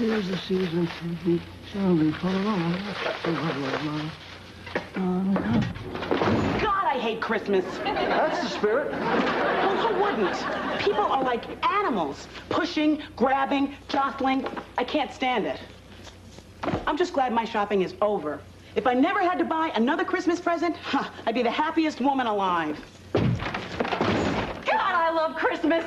Tis the season to be jolly. God, I hate Christmas. That's the spirit. Well, who wouldn't? People are like animals, pushing, grabbing, jostling. I can't stand it. I'm just glad my shopping is over. If I never had to buy another Christmas present, huh, I'd be the happiest woman alive. God, I love Christmas.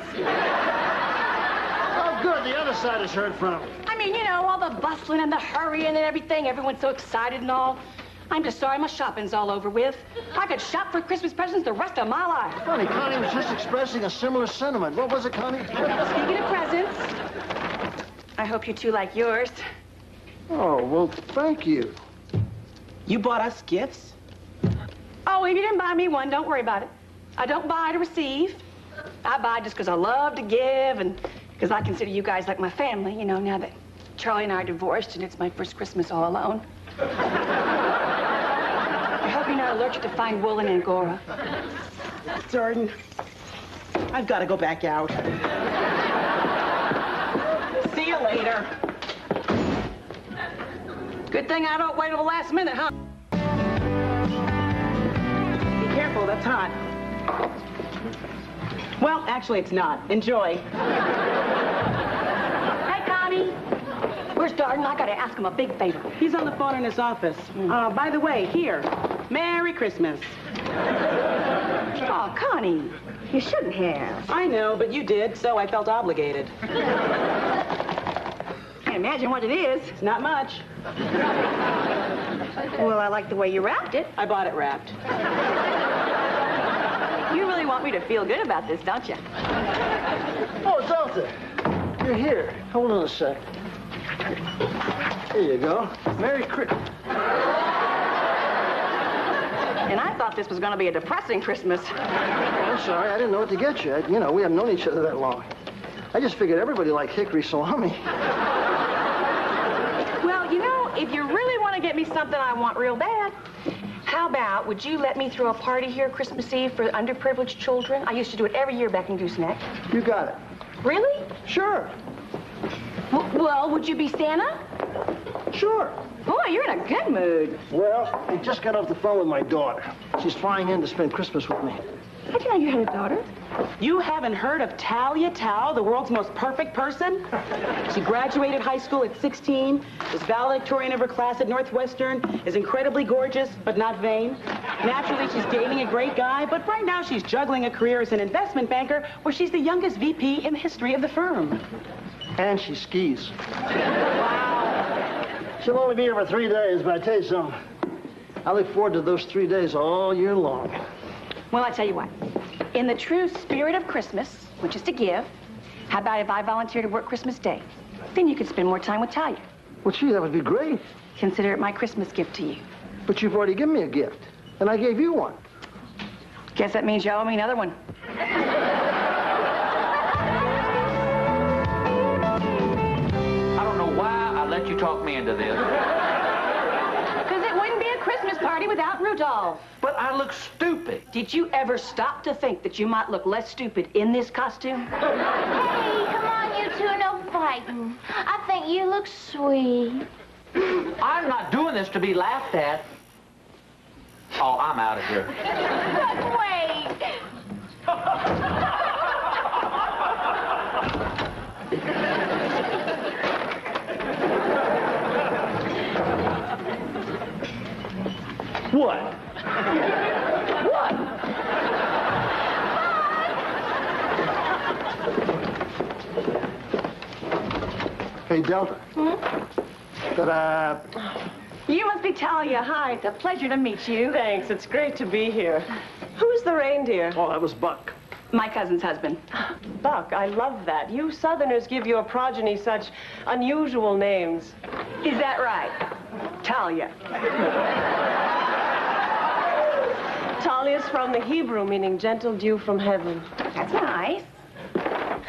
Oh, good. The other side is heard from. I mean, you know, all the bustling and the hurrying and everything. Everyone's so excited and all. I'm just sorry my shopping's all over with. I could shop for Christmas presents the rest of my life. Funny, Connie was just expressing a similar sentiment. What was it, Connie? Speaking of presents, I hope you two like yours. Oh, well, thank you. You bought us gifts? Oh, if you didn't buy me one, don't worry about it. I don't buy to receive. I buy just because I love to give and because I consider you guys like my family, you know, now that Charlie and I are divorced and it's my first Christmas all alone. I hope you're not allergic to fine wool and Angora. Jordan, I've got to go back out. See you later. Good thing I don't wait till the last minute, huh? Be careful, that's hot. Well, actually, it's not. Enjoy. Hey, Where's Darden? I gotta ask him a big favor. He's on the phone in his office. Uh, by the way, here. Merry Christmas. Oh, Connie, you shouldn't have. I know, but you did, so I felt obligated. Can't imagine what it is. It's not much. Well, I like the way you wrapped it. I bought it wrapped. You really want me to feel good about this, don't you? Oh, Delta. You're here. Hold on a sec. Here you go. Merry Christmas. And I thought this was going to be a depressing Christmas. I'm sorry, I didn't know what to get you. I- You know, we haven't known each other that long. I just figured everybody liked hickory salami. Well, you know, if you really want to get me something I want real bad, how about would you let me throw a party here Christmas Eve for underprivileged children? I used to do it every year back in Gooseneck. You got it. Really? Sure. W- well, would you be Santa? Sure. Boy, you're in a good mood. Well, I just got off the phone with my daughter. She's flying in to spend Christmas with me. How'd you know you had a daughter? You haven't heard of Talia Towe, the world's most perfect person? She graduated high school at 16, was valedictorian of her class at Northwestern, is incredibly gorgeous, but not vain. Naturally, she's dating a great guy, but right now she's juggling a career as an investment banker where she's the youngest VP in the history of the firm. And she skis. Wow. She'll only be here for three days, but I tell you something. I look forward to those three days all year long. Well, I tell you what. In the true spirit of Christmas, which is to give, how about if I volunteer to work Christmas Day? Then you could spend more time with Talia. Well, gee, that would be great. Consider it my Christmas gift to you. But you've already given me a gift, and I gave you one. Guess that means you owe me another one. You talk me into this. Because it wouldn't be a Christmas party without Rudolph. But I look stupid. Did you ever stop to think that you might look less stupid in this costume? Hey, come on, you two, no fighting. I think you look sweet. I'm not doing this to be laughed at. Oh, I'm out of here. Wait. What? What? Hey, Delta. Hmm? Ta-da. You must be Talia. Hi, it's a pleasure to meet you. Thanks. It's great to be here. Who's the reindeer? Oh, that was Buck. My cousin's husband. Buck. I love that. You Southerners give your progeny such unusual names. Is that right? Talia. Talia's from the Hebrew, meaning gentle dew from heaven. That's nice.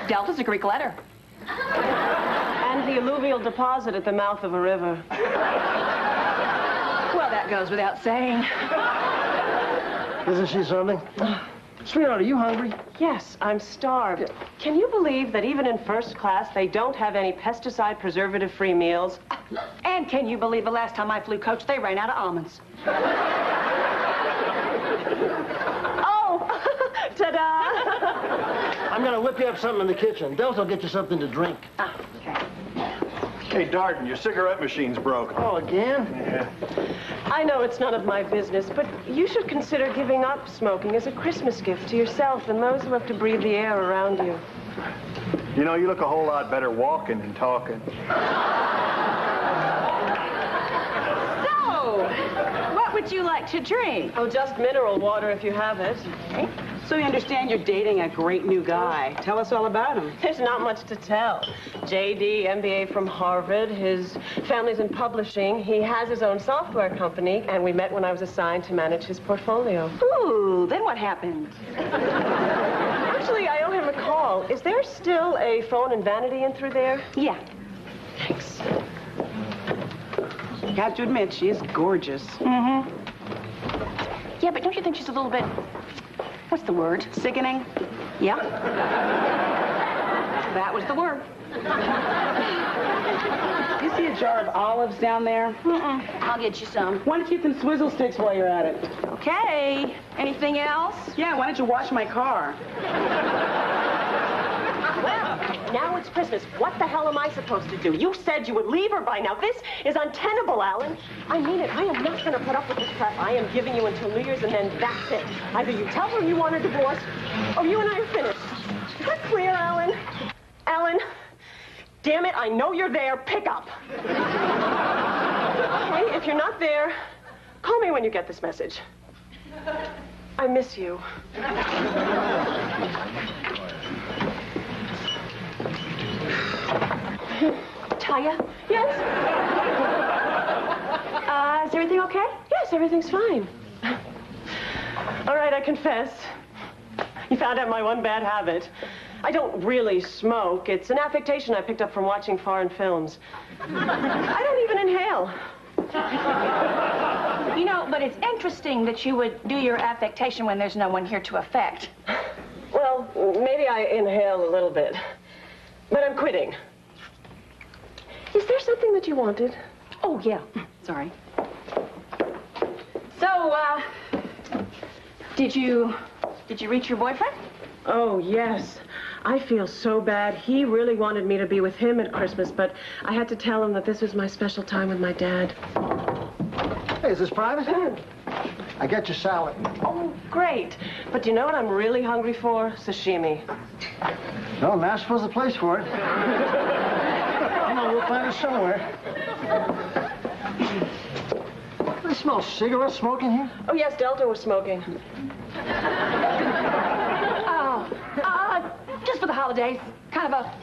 Delta's a Greek letter. And the alluvial deposit at the mouth of a river. Well, that goes without saying. Isn't she something? Sweetheart, are you hungry? Yes, I'm starved. Can you believe that even in first class, they don't have any pesticide preservative-free meals? And can you believe the last time I flew coach, they ran out of almonds? Oh, ta-da! I'm gonna whip you up something in the kitchen. Dels will get you something to drink. Ah, okay. Hey, Darden, your cigarette machine's broke. Oh, again? Yeah. I know it's none of my business, but you should consider giving up smoking as a Christmas gift to yourself and those who have to breathe the air around you. You know, you look a whole lot better walking than talking. So, what would you like to drink? Oh, just mineral water if you have it. So you understand you're dating a great new guy. Tell us all about him. There's not much to tell. JD, MBA from Harvard. His family's in publishing. He has his own software company, and we met when I was assigned to manage his portfolio. Ooh, then what happened? Actually, I owe him a call. Is there still a phone and vanity in through there? Yeah. Thanks. You have to admit, she is gorgeous. Mm-hmm. Yeah, but don't you think she's a little bit, what's the word? Sickening. Yeah. that was the word. You see a jar of olives down there? Mm-mm. I'll get you some. Why don't you get some swizzle sticks while you're at it? Okay. Anything else? Yeah, why don't you wash my car? Now it's Christmas. What the hell am I supposed to do? You said you would leave her by now. This is untenable, Alan. I mean it. I am not going to put up with this crap. I am giving you until New Year's, and then that's it. Either you tell her you want a divorce, or you and I are finished. Is that clear, Alan? Alan, damn it, I know you're there. Pick up. Okay, if you're not there, call me when you get this message. I miss you. Talia? Yes? Uh, is everything okay? Yes, everything's fine. All right, I confess. You found out my one bad habit. I don't really smoke. It's an affectation I picked up from watching foreign films. I don't even inhale. You know, but it's interesting that you would do your affectation when there's no one here to affect. Well, maybe I inhale a little bit. But I'm quitting. Is there something that you wanted? Oh, yeah. Sorry. So, uh, did you, did you reach your boyfriend? Oh, yes. I feel so bad. He really wanted me to be with him at Christmas, but I had to tell him that this was my special time with my dad. Hey, is this private? I got your salad. Oh, great. But do you know what I'm really hungry for? Sashimi. No, Nashville's the place for it. Come on, we'll find it somewhere. They smell cigarette smoke in here? Oh, yes, Delta was smoking. Oh, uh, just for the holidays. Kind of a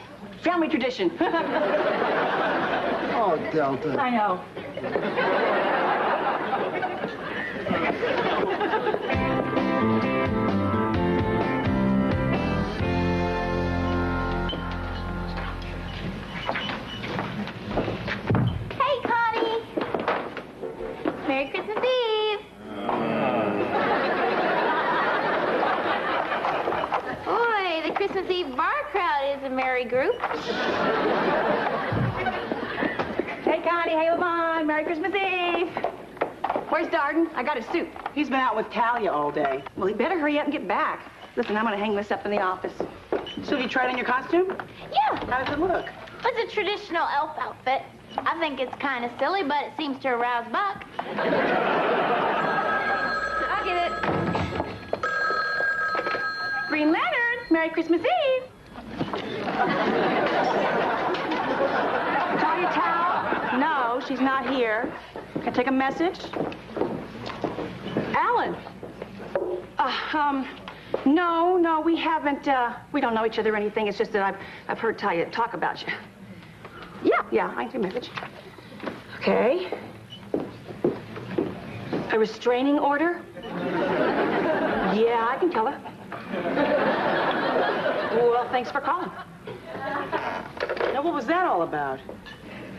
family tradition. Oh, Delta. I know. Christmas Eve bar crowd is a merry group. Hey, Connie. Hey, Levon. Merry Christmas Eve. Where's Darden? I got his suit. He's been out with Talia all day. Well, he better hurry up and get back. Listen, I'm going to hang this up in the office. So you tried on your costume? Yeah, How does it look? it's a traditional elf outfit. I think it's kind of silly, but it seems to arouse Buck. I'll get it. Green Lantern. Merry Christmas Eve. Talia Towe? No, she's not here. Can I take a message? Alan. Uh, um, no, no, we haven't, uh, we don't know each other or anything. It's just that I've, I've heard Talia talk about you. Yeah, yeah, I can message. Okay. A restraining order? Yeah, I can tell her. Oh, well, thanks for calling. Now, what was that all about?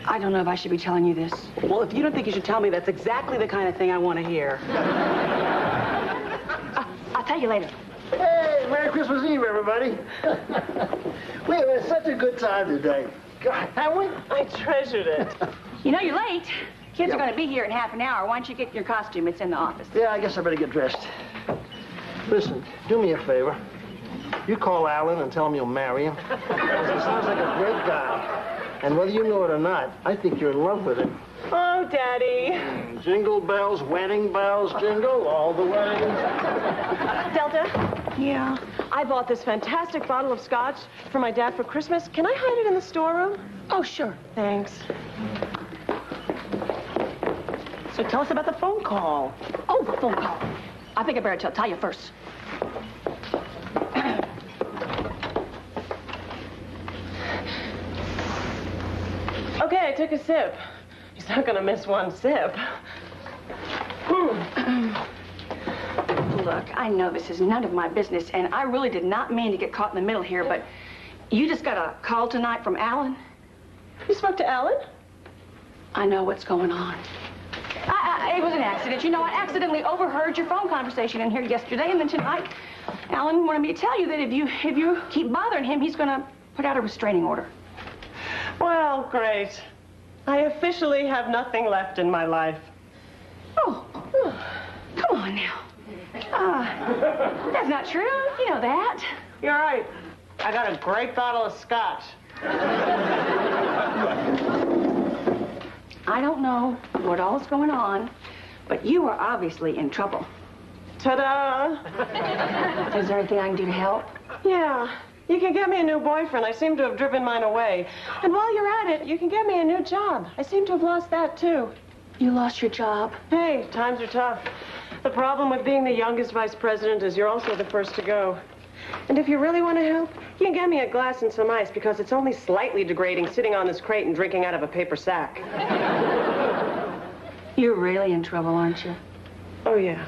I don't know if I should be telling you this. Well, if you don't think you should tell me, that's exactly the kind of thing I want to hear. Uh, I'll tell you later. Hey, Merry Christmas Eve, everybody. we had such a good time today. God, haven't we? I treasured it. You know you're late. Kids Yeah. are going to be here in half an hour. Why don't you get your costume? It's in the office. Yeah, I guess I better get dressed. Listen, do me a favor. You call Alan and tell him you'll marry him. 'Cause He sounds like a great guy. And whether you know it or not, I think you're in love with him. Oh, Daddy. Mm, jingle bells, wedding bells, jingle all the way. Delta, Yeah. I bought this fantastic bottle of scotch for my dad for Christmas. Can I hide it in the storeroom? Oh, sure. Thanks. So tell us about the phone call. Oh, the phone call. I think I better tell Talia first. Took a sip. He's not gonna miss one sip. Hmm. Look, I know this is none of my business, and I really did not mean to get caught in the middle here, but you just got a call tonight from Alan? You spoke to Alan? I know what's going on. I, I, it was an accident. You know, I accidentally overheard your phone conversation in here yesterday, and then tonight, Alan wanted me to tell you that if you if you keep bothering him, he's going to put out a restraining order. Well, great. I officially have nothing left in my life. Oh, come on now. Uh, that's not true. You know that. You're right. I got a great bottle of scotch. I don't know what all's going on, but you are obviously in trouble. Ta-da! Is there anything I can do to help? Yeah, you can get me a new boyfriend. I seem to have driven mine away. And while you're at it, you can get me a new job. I seem to have lost that, too. You lost your job. Hey, times are tough. The problem with being the youngest vice president is you're also the first to go. And if you really want to help, you can get me a glass and some ice because it's only slightly degrading sitting on this crate and drinking out of a paper sack. You're really in trouble, aren't you? Oh, yeah.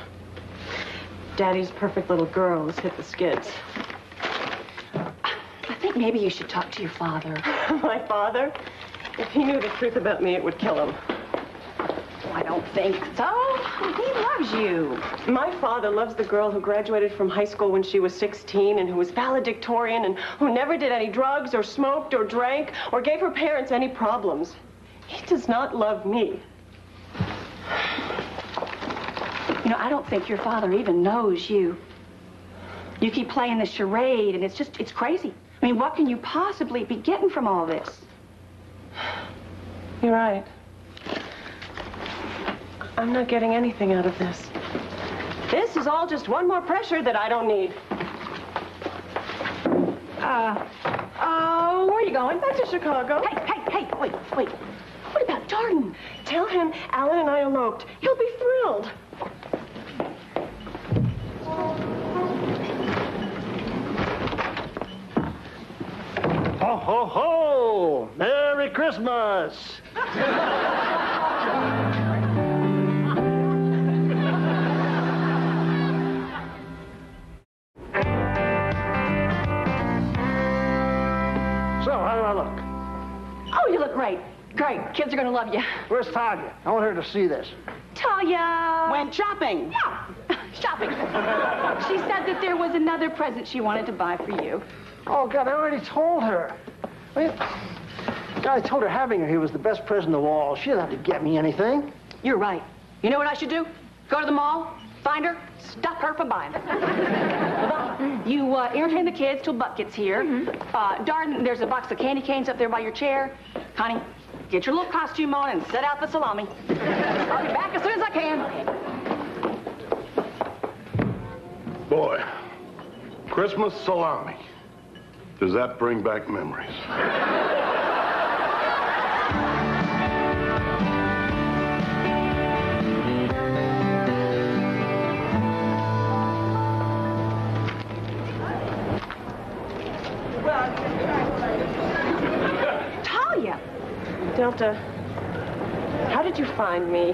Daddy's perfect little girl has hit the skids. Maybe you should talk to your father. My father, if he knew the truth about me, it would kill him. I don't think so. He loves you. My father loves the girl who graduated from high school when she was 16 and who was valedictorian and who never did any drugs or smoked or drank or gave her parents any problems. He does not love me. You know, I don't think your father even knows you. You keep playing this charade, and it's just, it's crazy. I mean, what can you possibly be getting from all this? You're right. I'm not getting anything out of this. This is all just one more pressure that I don't need. Uh, oh, where are you going? Back to Chicago. Hey, hey, hey, wait, wait. What about Jordan? Tell him Alan and I eloped. He'll be thrilled. Ho, ho, ho! Merry Christmas! So, how do I look? Oh, you look great. Great. Kids are going to love you. Where's Talia? I want her to see this. Talia. Went shopping. Yeah, shopping. she said that there was another present she wanted to buy for you. Oh, God, I already told her. I, mean, God, I told her having her here was the best present of all. She doesn't have to get me anything. You're right. You know what I should do? Go to the mall, find her, stop her from buying. you uh, entertain the kids till Buck gets here. Uh, Darden, there's a box of candy canes up there by your chair. Connie, get your little costume on and set out the salami. I'll be back as soon as I can. Boy, Christmas salami. Does that bring back memories? Delta, how did you find me?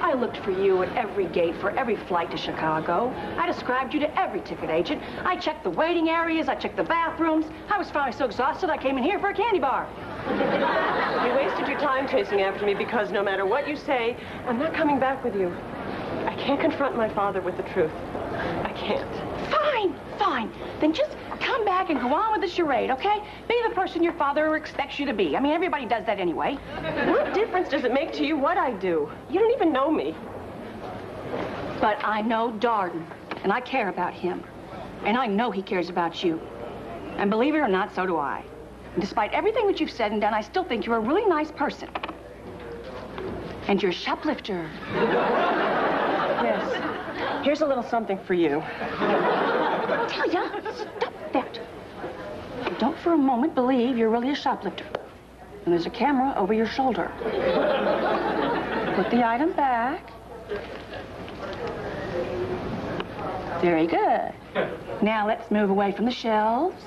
I looked for you at every gate for every flight to Chicago. I described you to every ticket agent. I checked the waiting areas. I checked the bathrooms. I was finally so exhausted I came in here for a candy bar. You wasted your time chasing after me because no matter what you say, I'm not coming back with you. I can't confront my father with the truth. I can't. Fine, fine. Then just back and go on with the charade, okay? Be the person your father expects you to be. I mean, everybody does that anyway. What difference does it make to you what I do? You don't even know me. But I know Darden, and I care about him. And I know he cares about you. And believe it or not, so do I. And despite everything that you've said and done, I still think you're a really nice person. And you're a shoplifter. Yes. Here's a little something for you. That. And don't for a moment believe you're really a shoplifter. And there's a camera over your shoulder. Put the item back. Very good. Now let's move away from the shelves.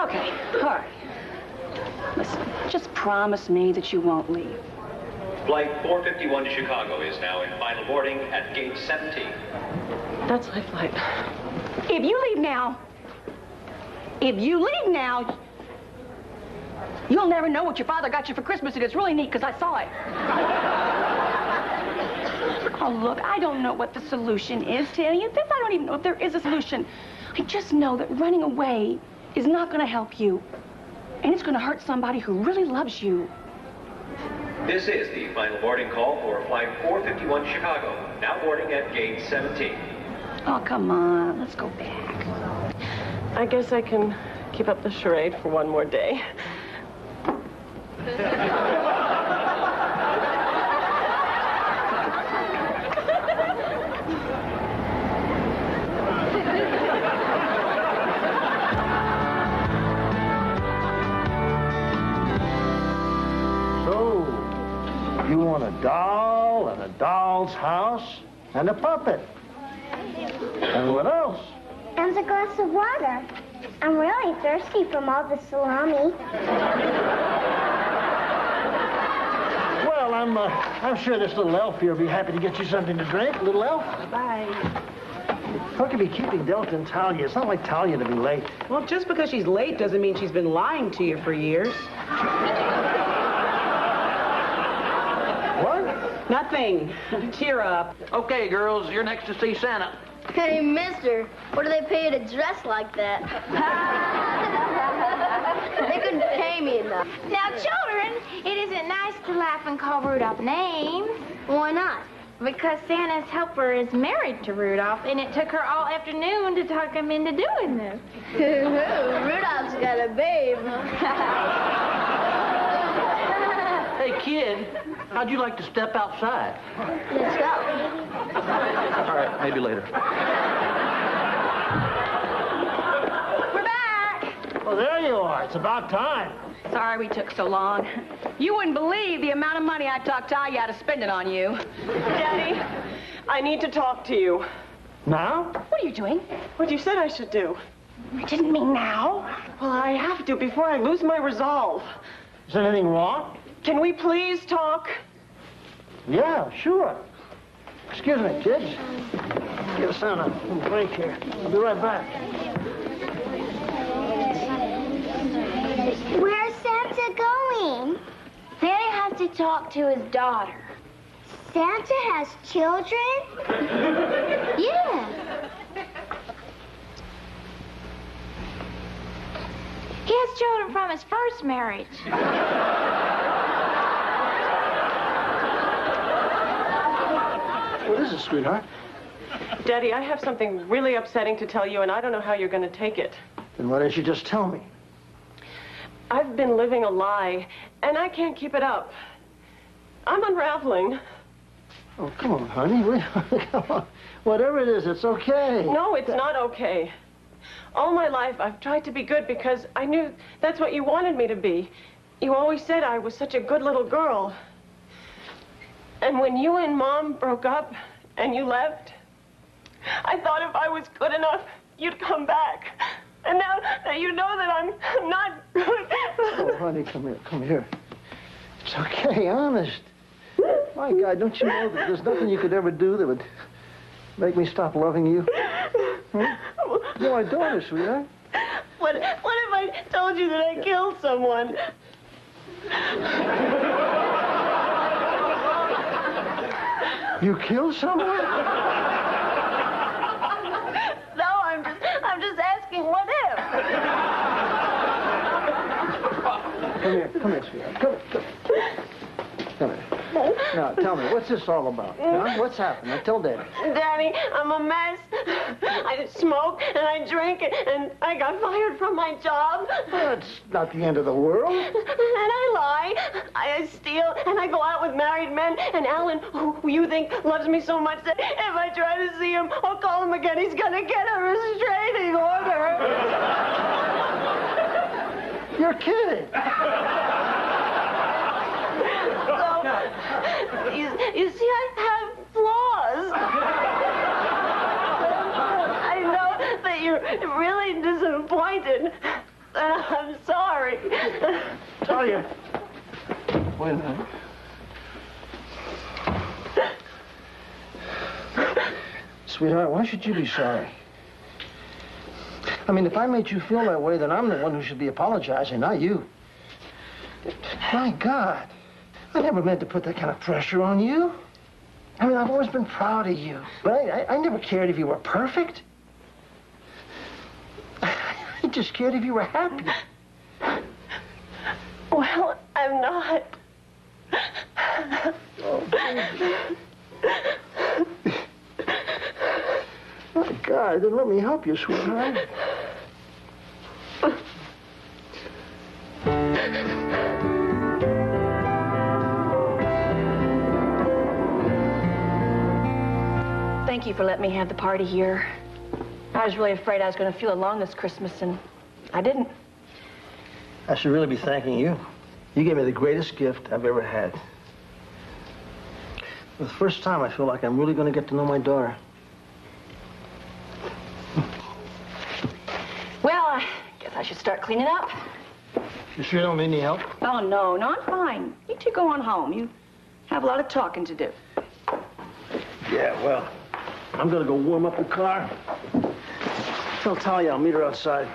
Okay, all right. Listen, just promise me that you won't leave. Flight 451 to Chicago is now in final boarding at gate 17. That's my flight. If you leave now, if you leave now, you'll never know what your father got you for Christmas, and it's really neat because I saw it. oh, look, I don't know what the solution is, Talia. This, I don't even know if there is a solution. I just know that running away is not going to help you. And it's going to hurt somebody who really loves you. This is the final boarding call for Flight 451 to Chicago, now boarding at gate 17. Oh, come on. Let's go back. I guess I can keep up the charade for one more day. doll and a doll's house and a puppet. And what else? And a glass of water. I'm really thirsty from all the salami. Well, I'm, uh, I'm sure this little elf here will be happy to get you something to drink. Little elf. Bye. Who could be keeping Delta and Talia? It's not like Talia to be late. Well, just because she's late doesn't mean she's been lying to you for years. What? Nothing. Cheer up. Okay, girls, you're next to see Santa. Hey, mister, what do they pay you to dress like that? they couldn't pay me enough. Now, children, it isn't nice to laugh and call Rudolph names. Why not? Because Santa's helper is married to Rudolph, and it took her all afternoon to talk him into doing this. Rudolph's got a babe. Hey, kid, how'd you like to step outside? Let's go. All right, maybe later. We're back. Well, there you are. It's about time. Sorry we took so long. You wouldn't believe the amount of money I talked Talia out of spending on you. Daddy, I need to talk to you. Now? What are you doing? What you said I should do. I didn't mean now. Well, I have to before I lose my resolve. Is there anything wrong? Can we please talk? Yeah, sure. Excuse me, kids. Give Santa a break here. I'll be right back. Where's Santa going? Santa has to talk to his daughter. Santa has children? yeah. He has children from his first marriage. is it, sweetheart? Daddy, I have something really upsetting to tell you, and I don't know how you're going to take it. Then why don't you just tell me? I've been living a lie, and I can't keep it up. I'm unraveling. Oh, come on, honey. Come on. Whatever it is, it's okay. No, it's not okay. All my life, I've tried to be good because I knew that's what you wanted me to be. You always said I was such a good little girl. And when you and Mom broke up and you left, I thought if I was good enough, you'd come back. And now that you know that I'm not good. Oh, honey, come here. Come here. It's okay, honest. My God, don't you know that there's nothing you could ever do that would make me stop loving you? Huh? You're my daughter, sweetheart. What, what if I told you that I killed someone? You killed someone? no, I'm just, I'm just asking what if. Come here, come here, sweetheart. Come here, come here. Come here. Now, tell me, what's this all about? Huh? What's happened? Tell Daddy. Daddy, I'm a mess. I smoked and I drank and I got fired from my job. That's not the end of the world. I. I steal and I go out with married men. And Alan, who you think loves me so much that if I try to see him or call him again, he's gonna get a restraining order. You're kidding. So, you, you see, I have flaws. I know that you're really disappointed. I'm sorry. Talia. Wait a minute. Sweetheart, why should you be sorry? I mean, if I made you feel that way, then I'm the one who should be apologizing, not you. My God. I never meant to put that kind of pressure on you. I mean, I've always been proud of you, but I, I, I never cared if you were perfect. I just cared if you were happy. Well, I'm not. My God, then let me help you, sweetheart. Thank you for letting me have the party here. I was really afraid I was going to feel alone this Christmas, and I didn't. I should really be thanking you. You gave me the greatest gift I've ever had. For the first time, I feel like I'm really going to get to know my daughter. Well, I guess I should start cleaning up. You sure don't need any help? Oh, no, no, I'm fine. You two go on home. You have a lot of talking to do. Yeah, well, I'm going to go warm up the car. Tell Talia I'll meet her outside.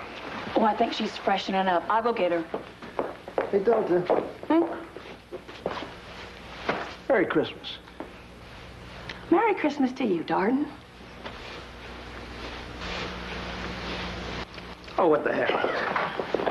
Oh, I think she's freshening up. I'll go get her. Hey, Delta. Hmm? Merry Christmas. Merry Christmas to you, Darden. Oh, what the heck.